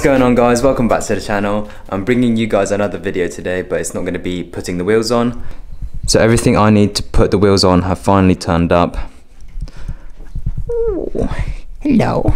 What's going on guys, welcome back to the channel. I'm bringing you guys another video today, but it's not going to be putting the wheels on. So everything I need to put the wheels on have finally turned up. Ooh, hello.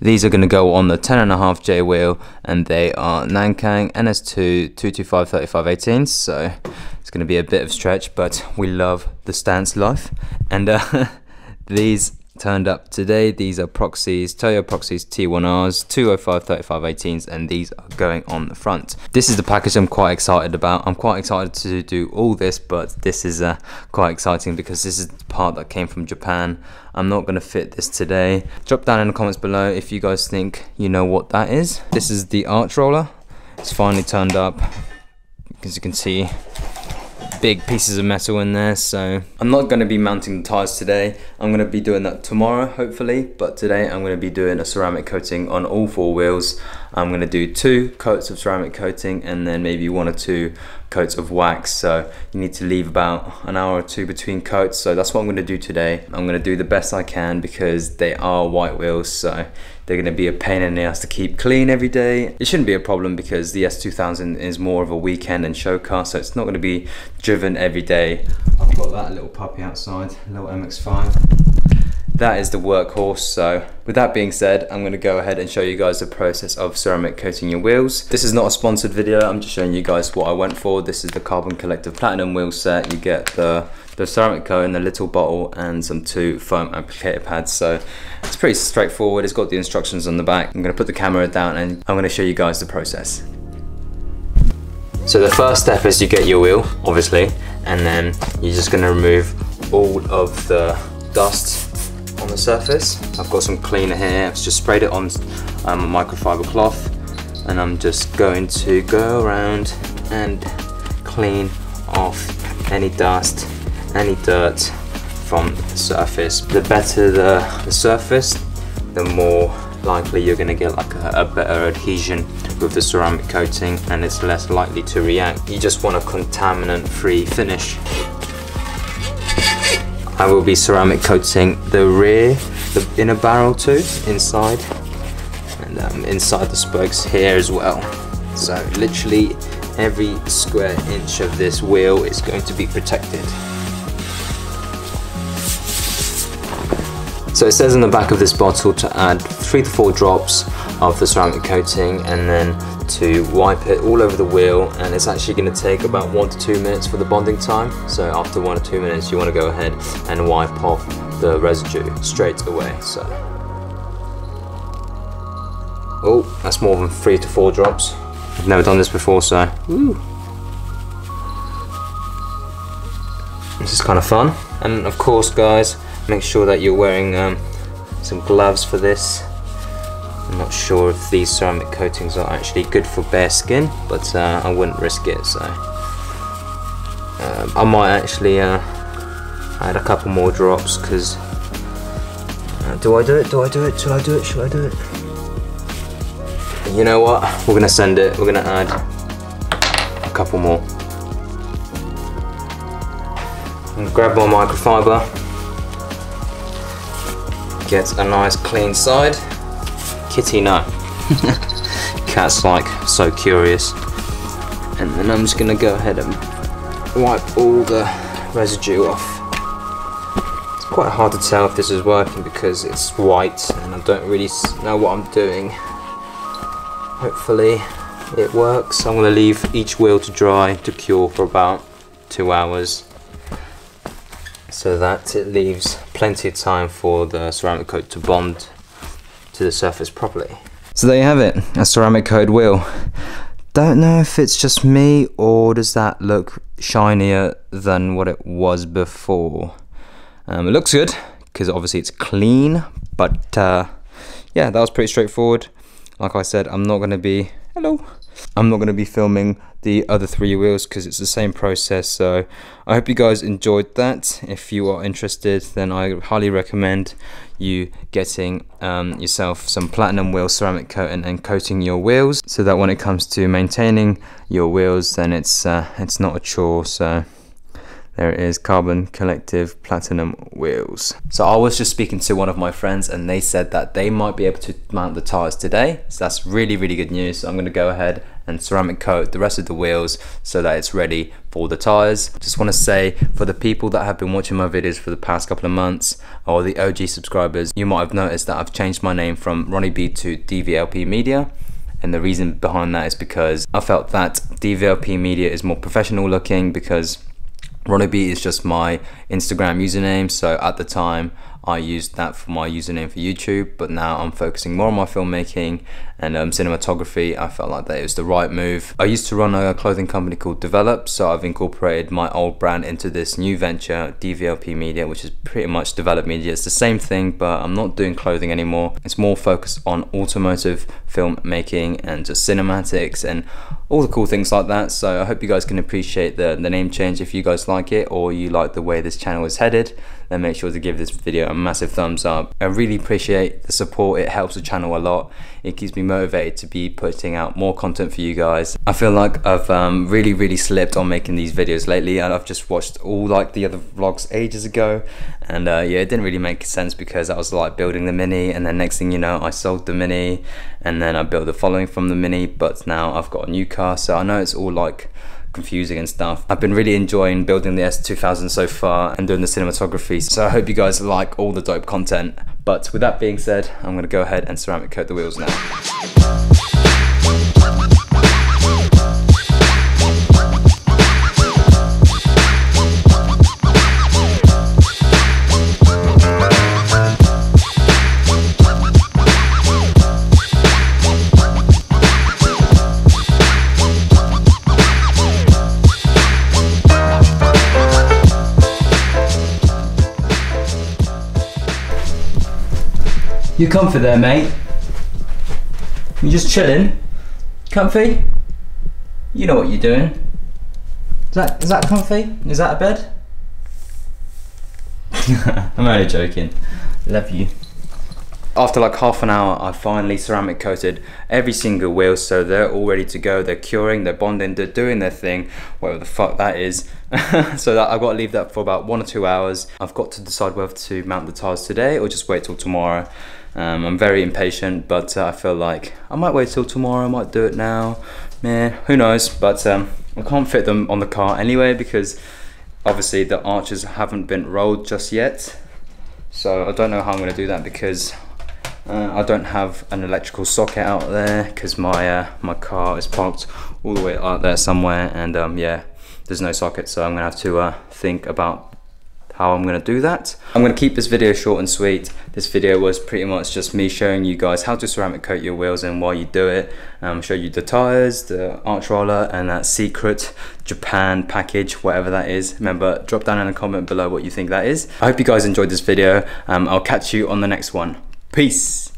These are going to go on the 10.5J wheel and they are Nankang NS2 225 35 18 so it's going to be a bit of stretch but we love the stance life and uh, these turned up today. These are Proxes, Toyo Proxes T1Rs, 205 35 18s, and these are going on the front. This is the package I'm quite excited about. I'm quite excited to do all this, but this is uh, quite exciting because this is the part that came from Japan. I'm not going to fit this today. Drop down in the comments below if you guys think you know what that is. This is the arch roller. It's finally turned up. As you can see, big pieces of metal in there so. I'm not going to be mounting the tires today. I'm going to be doing that tomorrow hopefully but today I'm going to be doing a ceramic coating on all four wheels I'm to do two coats of ceramic coating and then maybe one or two coats of wax so you need to leave about an hour or two between coats so that's what I'm to do today I'm to do the best I can because they are white wheels so they're to be a pain in the ass to keep clean every day. It shouldn't be a problem because the S2000 is more of a weekend and show car, so it's not to be driven every day. I've got that little puppy outside, little MX-5 that is the workhorse. So with that being said I'm going to go ahead and show you guys the process of ceramic coating your wheels. This is not a sponsored video. I'm just showing you guys what I went for. This is the Carbon Collective Platinum wheel set. You get the the ceramic coat in the little bottle and some two foam applicator pads. So it's pretty straightforward. It's got the instructions on the back. I'm going to put the camera down and I'm going to show you guys the process. So the first step is you get your wheel obviously and then you're just going to remove all of the dust on the surface. I've got some cleaner here, I've just sprayed it on um, a microfiber cloth and I'm just going to go around and clean off any dust, any dirt from the surface. The better the, the surface, the more likely you're going to get like a, a, better adhesion with the ceramic coating and it's less likely to react. You just want a contaminant free finish. I will be ceramic coating the rear, the inner barrel too, inside, and um, inside the spokes here as well. So literally every square inch of this wheel is going to be protected. So it says in the back of this bottle to add three to four drops of the ceramic coating and then to wipe it all over the wheel and it's actually going to take about one to two minutes for the bonding time. So after one or two minutes you want to go ahead and wipe off the residue straight away so. Oh that's more than three to four drops. I've never done this before so. This is kind of fun. And of course guys make sure that you're wearing um, some gloves for this I'm not sure if these ceramic coatings are actually good for bare skin, but uh, I wouldn't risk it, so uh, I might actually uh, add a couple more drops because uh, do I do it? Do I do it? Should I do it? Should I do it? You know what? We're gonna send it. We're gonna add a couple more. And grab my microfiber. Get a nice clean side. Kitty, no. Cat's like so curious. And then I'm just gonna go ahead and wipe all the residue off. It's quite hard to tell if this is working because it's white and I don't really know what I'm doing. Hopefully it works. I'm gonna leave each wheel to dry to cure for about two hours so that it leaves plenty of time for the ceramic coat to bond to the surface properly. So there you have it, a ceramic coat wheel. Don't know if it's just me or does that look shinier than what it was before. Um, it looks good because obviously it's clean, but uh, yeah, that was pretty straightforward. Like I said, I'm not going to be, hello, I'm not going to be filming the other three wheels because it's the same process so I hope you guys enjoyed that. If you are interested then I highly recommend you getting um, yourself some platinum wheel ceramic coating and coating your wheels so that when it comes to maintaining your wheels then it's uh, it's not a chore so there it is carbon collective platinum wheels. So i was just speaking to one of my friends and they said that they might be able to mount the tires today. So that's really really good news. So i'm going to go ahead and ceramic coat the rest of the wheels so that it's ready for the tires. Just want to say for the people that have been watching my videos for the past couple of months or the og subscribers you might have noticed that i've changed my name from ronnie b to dvlp media. And the reason behind that is because I felt that DVLP Media is more professional looking because Ronnie is just my Instagram username. So at the time, I used that for my username for YouTube, but now I'm focusing more on my filmmaking and um, cinematography. I felt like that it was the right move. I used to run a clothing company called Develop, so I've incorporated my old brand into this new venture, DVLP Media, which is pretty much Develop Media. It's the same thing, but I'm not doing clothing anymore. It's more focused on automotive filmmaking and just cinematics and all the cool things like that. So I hope you guys can appreciate the, the name change if you guys like it or you like the way this channel is headed then make sure to give this video a massive thumbs up. I really appreciate the support, it helps the channel a lot. It keeps me motivated to be putting out more content for you guys. I feel like I've um, really, really slipped on making these videos lately and I've just watched all like the other vlogs ages ago and uh, yeah, it didn't really make sense because I was like building the Mini and then next thing you know, I sold the Mini and then I built the following from the Mini but now I've got a new so I know it's all like confusing and stuff. I've been really enjoying building the S2000 so far and doing the cinematography. So I hope you guys like all the dope content. But with that being said, I'm gonna go ahead and ceramic coat the wheels now. You comfy there, mate? You just chilling? Comfy? You know what you're doing. Is that is that comfy? Is that a bed? I'm only joking. Love you. After like half an hour, I finally ceramic coated every single wheel, so they're all ready to go. They're curing, they're bonding, they're doing their thing, whatever the fuck that is. so that I've got to leave that for about one or two hours. I've got to decide whether to mount the tires today or just wait till tomorrow. Um, I'm very impatient, but uh, I feel like I might wait till tomorrow, I might do it now. Man, who knows? But um, I can't fit them on the car anyway because obviously the arches haven't been rolled just yet. So I don't know how I'm going to do that because uh, I don't have an electrical socket out there because my uh, my car is parked all the way out there somewhere and um, yeah there's no socket so I'm gonna have to uh, think about how I'm gonna do that. I'm gonna keep this video short and sweet. This video was pretty much just me showing you guys how to ceramic coat your wheels and why you do it. Um, show you the tires, the arch roller and that secret Japan package, whatever that is. Remember, drop down in a comment below what you think that is. I hope you guys enjoyed this video. Um, I'll catch you on the next one. Peace.